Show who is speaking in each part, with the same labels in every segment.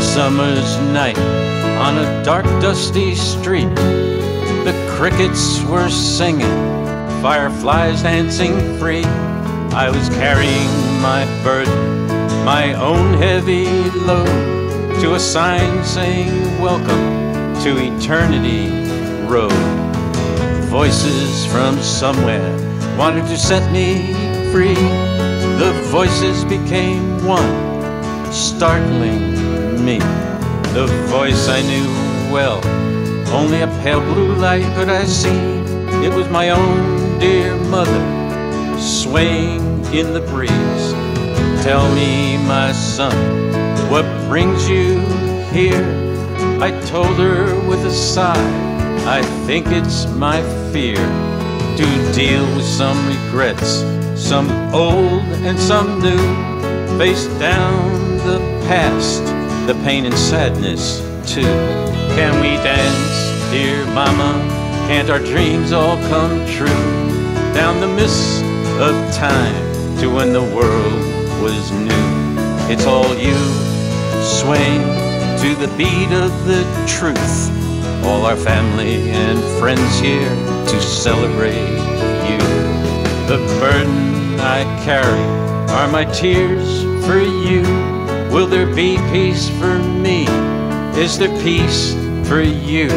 Speaker 1: summer's night on a dark, dusty street. The crickets were singing, fireflies dancing free. I was carrying my burden, my own heavy load, to a sign saying, Welcome to Eternity Road. Voices from somewhere wanted to set me free. The voices became one startling me. The voice I knew well, only a pale blue light could I see. It was my own dear mother, swaying in the breeze. Tell me, my son, what brings you here? I told her with a sigh, I think it's my fear to deal with some regrets, some old and some new face down the past, the pain and sadness too. Can we dance, dear mama? Can't our dreams all come true? Down the mist of time to when the world was new. It's all you, swaying to the beat of the truth. All our family and friends here to celebrate you. The burden I carry are my tears for you? Will there be peace for me? Is there peace for you?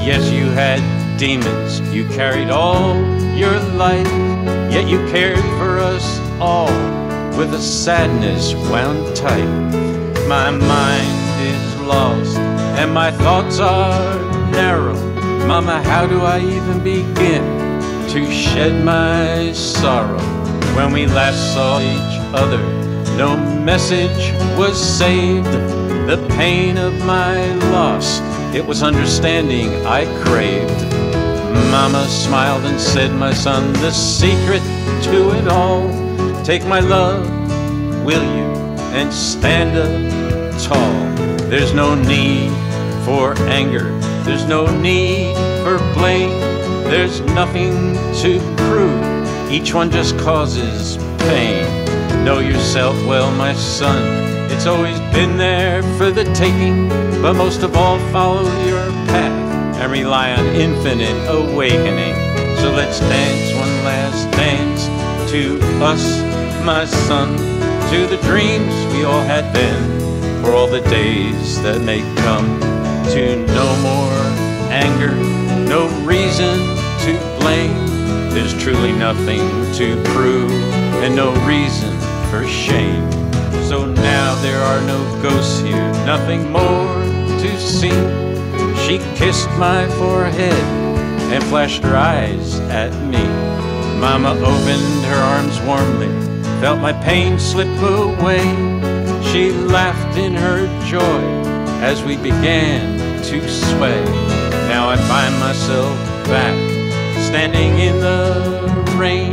Speaker 1: Yes, you had demons, you carried all your life, yet you cared for us all with a sadness wound tight. My mind is lost and my thoughts are narrow. Mama, how do I even begin to shed my sorrow? when we last saw each other. No message was saved. The pain of my loss, it was understanding I craved. Mama smiled and said, My son, the secret to it all. Take my love, will you, and stand up tall. There's no need for anger, there's no need for blame, there's nothing to prove each one just causes pain. Know yourself well, my son. It's always been there for the taking, but most of all, follow your path and rely on infinite awakening. So let's dance one last dance to us, my son, to the dreams we all had then, for all the days that may come, to no more anger, no reason to blame there's truly nothing to prove and no reason for shame. So now there are no ghosts here, nothing more to see. She kissed my forehead and flashed her eyes at me. Mama opened her arms warmly, felt my pain slip away. She laughed in her joy as we began to sway. Now I find myself back standing in the rain.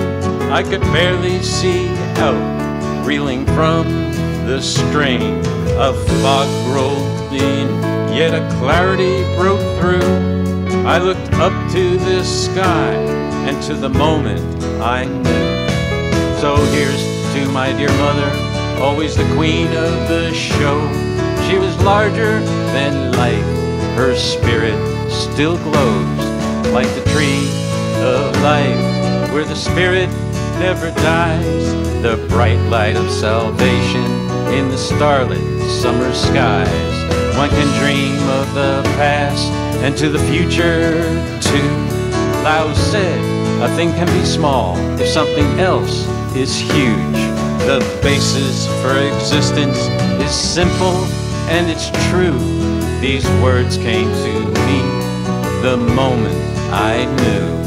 Speaker 1: I could barely see out, reeling from the strain. of fog rolled in, yet a clarity broke through. I looked up to the sky and to the moment I knew. So here's to my dear mother, always the queen of the show. She was larger than life, her spirit still glows like the tree of life where the spirit never dies. The bright light of salvation in the starlit summer skies. One can dream of the past and to the future too. Lao said, a thing can be small if something else is huge. The basis for existence is simple and it's true. These words came to me the moment I knew.